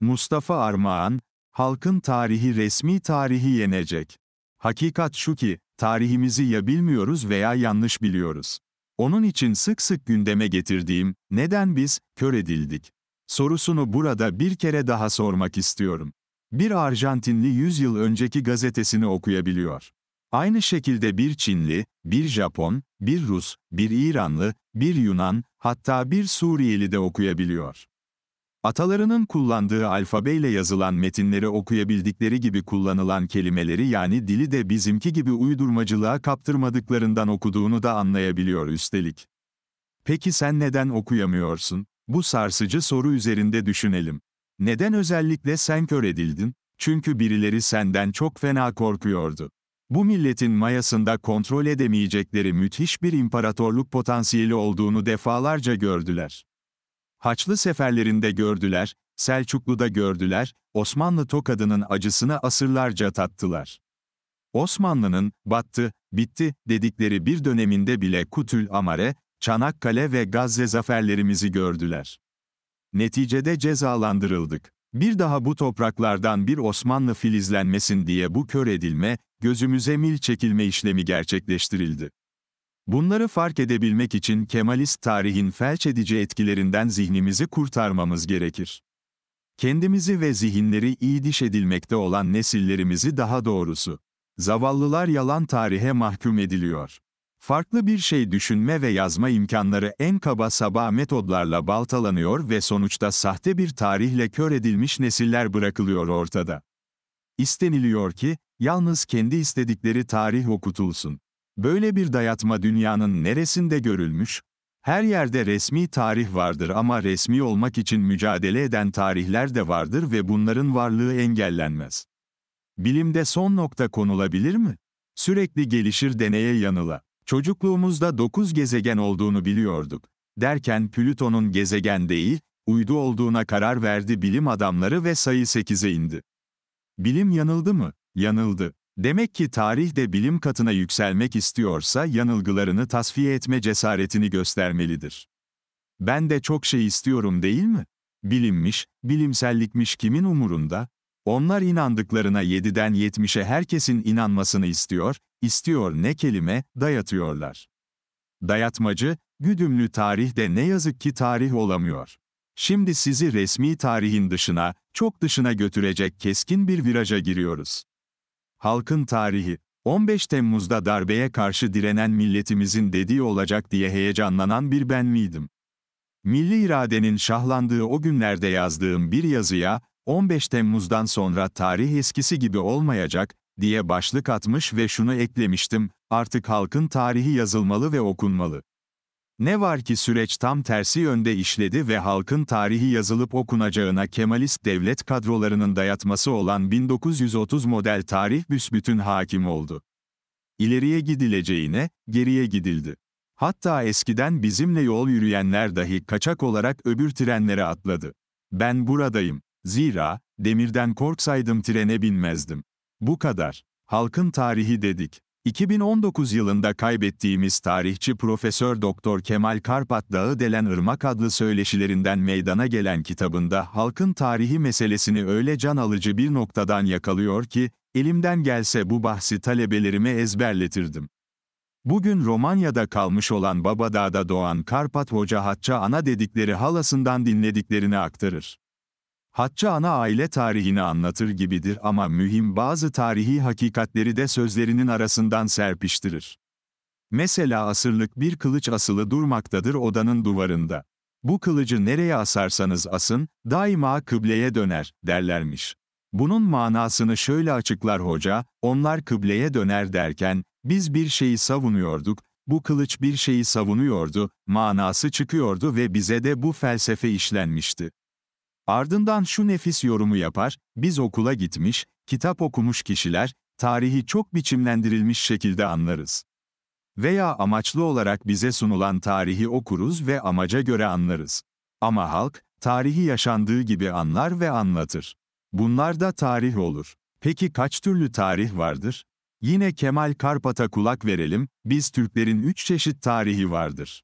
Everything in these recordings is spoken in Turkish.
Mustafa Armağan, halkın tarihi resmi tarihi yenecek. Hakikat şu ki, tarihimizi ya bilmiyoruz veya yanlış biliyoruz. Onun için sık sık gündeme getirdiğim, neden biz, kör edildik? Sorusunu burada bir kere daha sormak istiyorum. Bir Arjantinli 100 yıl önceki gazetesini okuyabiliyor. Aynı şekilde bir Çinli, bir Japon, bir Rus, bir İranlı, bir Yunan, hatta bir Suriyeli de okuyabiliyor. Atalarının kullandığı alfabeyle yazılan metinleri okuyabildikleri gibi kullanılan kelimeleri yani dili de bizimki gibi uydurmacılığa kaptırmadıklarından okuduğunu da anlayabiliyor üstelik. Peki sen neden okuyamıyorsun? Bu sarsıcı soru üzerinde düşünelim. Neden özellikle sen kör edildin? Çünkü birileri senden çok fena korkuyordu. Bu milletin mayasında kontrol edemeyecekleri müthiş bir imparatorluk potansiyeli olduğunu defalarca gördüler. Haçlı seferlerinde gördüler, Selçuklu'da gördüler, Osmanlı tokadının acısını asırlarca tattılar. Osmanlı'nın, battı, bitti, dedikleri bir döneminde bile Kutül Amare, Çanakkale ve Gazze zaferlerimizi gördüler. Neticede cezalandırıldık. Bir daha bu topraklardan bir Osmanlı filizlenmesin diye bu kör edilme, gözümüze mil çekilme işlemi gerçekleştirildi. Bunları fark edebilmek için Kemalist tarihin felç edici etkilerinden zihnimizi kurtarmamız gerekir. Kendimizi ve zihinleri iyi diş edilmekte olan nesillerimizi daha doğrusu. Zavallılar yalan tarihe mahkum ediliyor. Farklı bir şey düşünme ve yazma imkanları en kaba saba metodlarla baltalanıyor ve sonuçta sahte bir tarihle kör edilmiş nesiller bırakılıyor ortada. İsteniliyor ki, yalnız kendi istedikleri tarih okutulsun. Böyle bir dayatma dünyanın neresinde görülmüş? Her yerde resmi tarih vardır ama resmi olmak için mücadele eden tarihler de vardır ve bunların varlığı engellenmez. Bilimde son nokta konulabilir mi? Sürekli gelişir deneye yanıla. Çocukluğumuzda 9 gezegen olduğunu biliyorduk. Derken Plüton'un gezegen değil, uydu olduğuna karar verdi bilim adamları ve sayı 8'e indi. Bilim yanıldı mı? Yanıldı. Demek ki tarih de bilim katına yükselmek istiyorsa yanılgılarını tasfiye etme cesaretini göstermelidir. Ben de çok şey istiyorum değil mi? Bilimmiş, bilimsellikmiş kimin umurunda? Onlar inandıklarına 7'den 70'e herkesin inanmasını istiyor, istiyor ne kelime, dayatıyorlar. Dayatmacı, güdümlü tarih de ne yazık ki tarih olamıyor. Şimdi sizi resmi tarihin dışına, çok dışına götürecek keskin bir viraja giriyoruz. Halkın tarihi, 15 Temmuz'da darbeye karşı direnen milletimizin dediği olacak diye heyecanlanan bir ben miydim? Milli iradenin şahlandığı o günlerde yazdığım bir yazıya, 15 Temmuz'dan sonra tarih eskisi gibi olmayacak, diye başlık atmış ve şunu eklemiştim, artık halkın tarihi yazılmalı ve okunmalı. Ne var ki süreç tam tersi yönde işledi ve halkın tarihi yazılıp okunacağına Kemalist devlet kadrolarının dayatması olan 1930 model tarih büsbütün hakim oldu. İleriye gidileceğine, geriye gidildi. Hatta eskiden bizimle yol yürüyenler dahi kaçak olarak öbür trenlere atladı. Ben buradayım. Zira, demirden korksaydım trene binmezdim. Bu kadar. Halkın tarihi dedik. 2019 yılında kaybettiğimiz tarihçi Profesör Doktor Kemal Karpat Dağı Delen Irmak adlı söyleşilerinden meydana gelen kitabında halkın tarihi meselesini öyle can alıcı bir noktadan yakalıyor ki, elimden gelse bu bahsi talebelerime ezberletirdim. Bugün Romanya'da kalmış olan Babadağ'da doğan Karpat Hoca Hatça Ana dedikleri halasından dinlediklerini aktarır. Hatça ana aile tarihini anlatır gibidir ama mühim bazı tarihi hakikatleri de sözlerinin arasından serpiştirir. Mesela asırlık bir kılıç asılı durmaktadır odanın duvarında. Bu kılıcı nereye asarsanız asın, daima kıbleye döner, derlermiş. Bunun manasını şöyle açıklar hoca, onlar kıbleye döner derken, biz bir şeyi savunuyorduk, bu kılıç bir şeyi savunuyordu, manası çıkıyordu ve bize de bu felsefe işlenmişti. Ardından şu nefis yorumu yapar, biz okula gitmiş, kitap okumuş kişiler, tarihi çok biçimlendirilmiş şekilde anlarız. Veya amaçlı olarak bize sunulan tarihi okuruz ve amaca göre anlarız. Ama halk, tarihi yaşandığı gibi anlar ve anlatır. Bunlar da tarih olur. Peki kaç türlü tarih vardır? Yine Kemal Karpat'a kulak verelim, biz Türklerin üç çeşit tarihi vardır.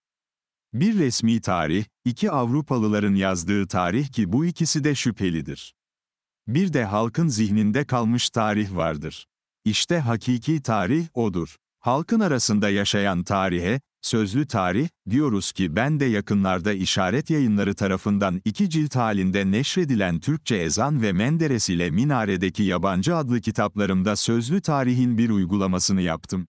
Bir resmi tarih, iki Avrupalıların yazdığı tarih ki bu ikisi de şüphelidir. Bir de halkın zihninde kalmış tarih vardır. İşte hakiki tarih odur. Halkın arasında yaşayan tarihe, sözlü tarih, diyoruz ki ben de yakınlarda işaret yayınları tarafından iki cilt halinde neşredilen Türkçe ezan ve Menderes ile Minare'deki yabancı adlı kitaplarımda sözlü tarihin bir uygulamasını yaptım.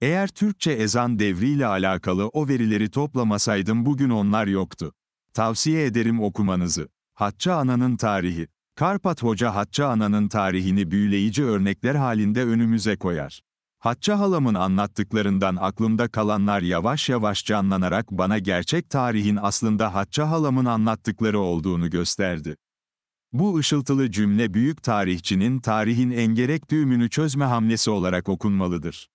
Eğer Türkçe ezan devriyle alakalı o verileri toplamasaydım bugün onlar yoktu. Tavsiye ederim okumanızı. Hatça Ana'nın tarihi. Karpat Hoca Hatça Ana'nın tarihini büyüleyici örnekler halinde önümüze koyar. Hatça halamın anlattıklarından aklımda kalanlar yavaş yavaş canlanarak bana gerçek tarihin aslında Hatça halamın anlattıkları olduğunu gösterdi. Bu ışıltılı cümle büyük tarihçinin tarihin engerek düğümünü çözme hamlesi olarak okunmalıdır.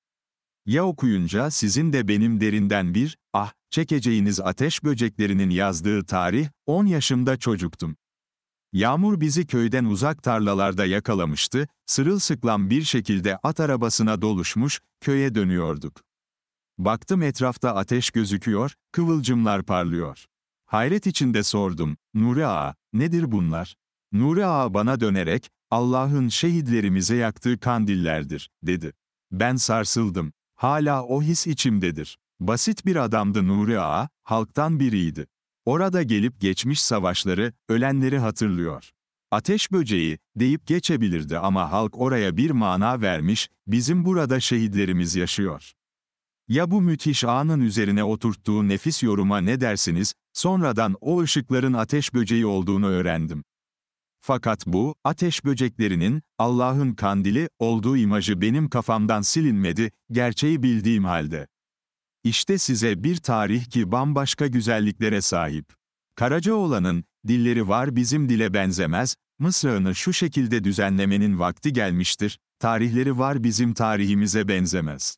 Ya okuyunca sizin de benim derinden bir, ah, çekeceğiniz ateş böceklerinin yazdığı tarih, 10 yaşımda çocuktum. Yağmur bizi köyden uzak tarlalarda yakalamıştı, sırılsıklam bir şekilde at arabasına doluşmuş, köye dönüyorduk. Baktım etrafta ateş gözüküyor, kıvılcımlar parlıyor. Hayret içinde sordum, Nuri Ağa, nedir bunlar? Nuri Ağa bana dönerek, Allah'ın şehitlerimize yaktığı kandillerdir, dedi. Ben sarsıldım. Hala o his içimdedir. Basit bir adamdı Nuri Ağa, halktan biriydi. Orada gelip geçmiş savaşları, ölenleri hatırlıyor. Ateş böceği, deyip geçebilirdi ama halk oraya bir mana vermiş, bizim burada şehitlerimiz yaşıyor. Ya bu müthiş anın üzerine oturttuğu nefis yoruma ne dersiniz, sonradan o ışıkların ateş böceği olduğunu öğrendim. Fakat bu, ateş böceklerinin, Allah'ın kandili, olduğu imajı benim kafamdan silinmedi, gerçeği bildiğim halde. İşte size bir tarih ki bambaşka güzelliklere sahip. Karacaoğlan'ın, dilleri var bizim dile benzemez, mısrağını şu şekilde düzenlemenin vakti gelmiştir, tarihleri var bizim tarihimize benzemez.